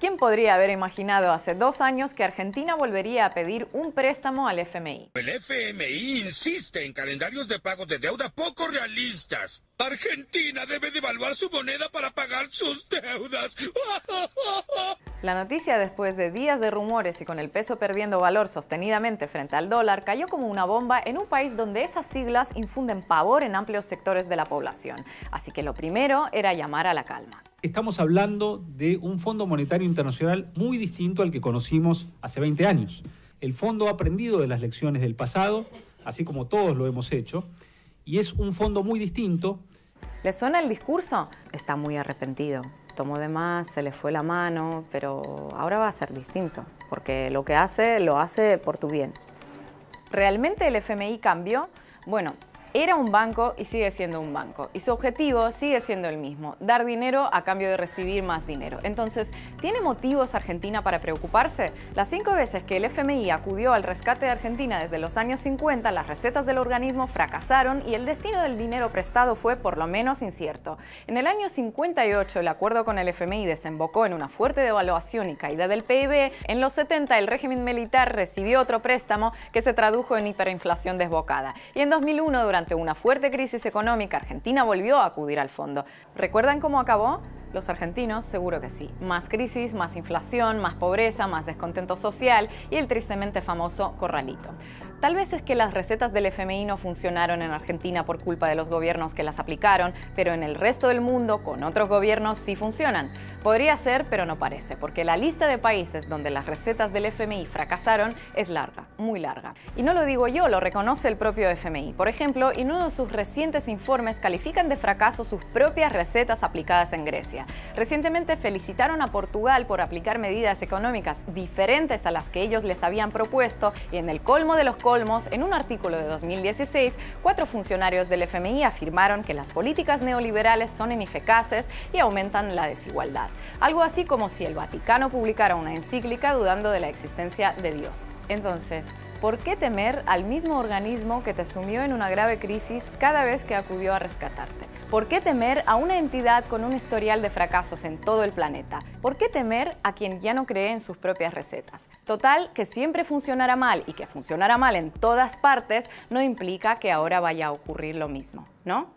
¿Quién podría haber imaginado hace dos años que Argentina volvería a pedir un préstamo al FMI? El FMI insiste en calendarios de pagos de deuda poco realistas. Argentina debe devaluar su moneda para pagar sus deudas. La noticia, después de días de rumores y con el peso perdiendo valor sostenidamente frente al dólar, cayó como una bomba en un país donde esas siglas infunden pavor en amplios sectores de la población. Así que lo primero era llamar a la calma. Estamos hablando de un Fondo Monetario Internacional muy distinto al que conocimos hace 20 años. El fondo ha aprendido de las lecciones del pasado, así como todos lo hemos hecho, y es un fondo muy distinto. ¿Le suena el discurso? Está muy arrepentido. Tomó de más, se le fue la mano, pero ahora va a ser distinto, porque lo que hace lo hace por tu bien. ¿Realmente el FMI cambió? Bueno, era un banco y sigue siendo un banco. Y su objetivo sigue siendo el mismo, dar dinero a cambio de recibir más dinero. Entonces, ¿tiene motivos Argentina para preocuparse? Las cinco veces que el FMI acudió al rescate de Argentina desde los años 50, las recetas del organismo fracasaron y el destino del dinero prestado fue por lo menos incierto. En el año 58, el acuerdo con el FMI desembocó en una fuerte devaluación y caída del PIB. En los 70, el régimen militar recibió otro préstamo que se tradujo en hiperinflación desbocada. Y en 2001, durante durante una fuerte crisis económica, Argentina volvió a acudir al fondo. ¿Recuerdan cómo acabó? Los argentinos seguro que sí. Más crisis, más inflación, más pobreza, más descontento social y el tristemente famoso corralito. Tal vez es que las recetas del FMI no funcionaron en Argentina por culpa de los gobiernos que las aplicaron, pero en el resto del mundo, con otros gobiernos, sí funcionan. Podría ser, pero no parece, porque la lista de países donde las recetas del FMI fracasaron es larga, muy larga. Y no lo digo yo, lo reconoce el propio FMI. Por ejemplo, en uno de sus recientes informes califican de fracaso sus propias recetas aplicadas en Grecia. Recientemente felicitaron a Portugal por aplicar medidas económicas diferentes a las que ellos les habían propuesto y en el colmo de los en un artículo de 2016, cuatro funcionarios del FMI afirmaron que las políticas neoliberales son ineficaces y aumentan la desigualdad. Algo así como si el Vaticano publicara una encíclica dudando de la existencia de Dios. Entonces, ¿por qué temer al mismo organismo que te sumió en una grave crisis cada vez que acudió a rescatarte? ¿Por qué temer a una entidad con un historial de fracasos en todo el planeta? ¿Por qué temer a quien ya no cree en sus propias recetas? Total, que siempre funcionará mal y que funcionará mal en todas partes no implica que ahora vaya a ocurrir lo mismo, ¿no?